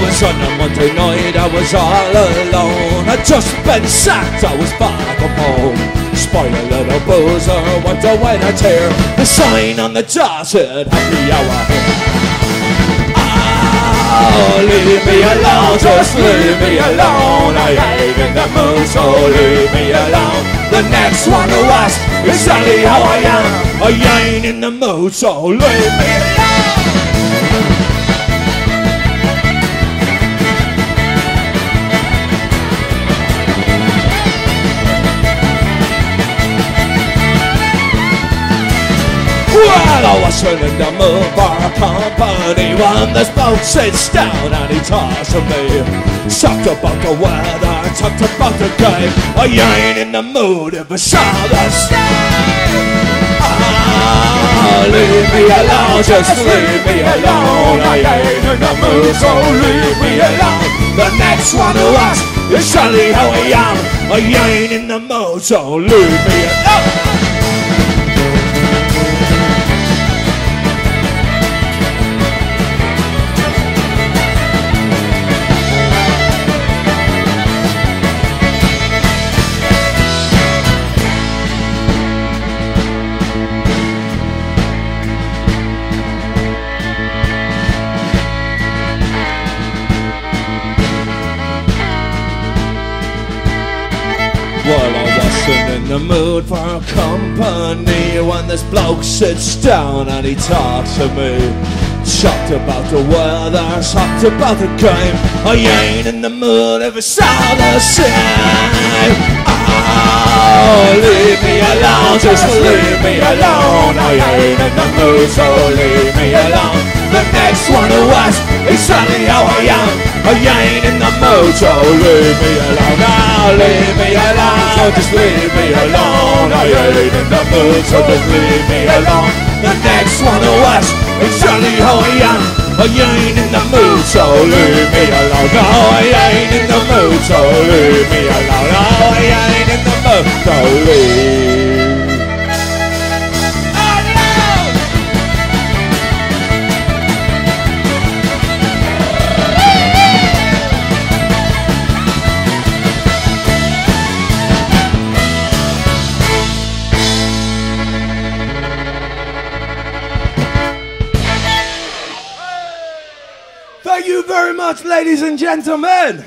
was on a Monday night, I was all alone. I'd just been sacked, I was back from home. Spoiled little boozer, went away to tear. The sign on the door said, happy hour. Oh, leave me alone, just leave me alone. I ain't in the mood, so leave me alone. The next one to ask is exactly how I am. I ain't in the mood, so leave me alone. I the mood for a company when this boat sits down and he talks to me. Talked about the weather, talked about the game. I ain't in the mood if it's all the same. Ah, leave me alone, just leave me alone. I ain't in the mood, so leave me alone. The next one who asks is surely how I am. I ain't in the mood, so leave me alone. Wasn't in the mood for company when this bloke sits down and he talks to me. Talked about the weather, talked about the game. I ain't in the mood if it's all the same. Oh, leave me alone, just leave me alone. I ain't in the mood, so leave me alone. The next one who asks is exactly how I am. I ain't in the so leave me alone. Now leave me alone, just leave me alone. I ain't in the mood, so just leave me alone. The next one who asks exactly how I am. I ain't in the mood, so leave me alone. No, I ain't in the mood, so leave me alone. No, I ain't in the mood, so leave. Very much, ladies and gentlemen.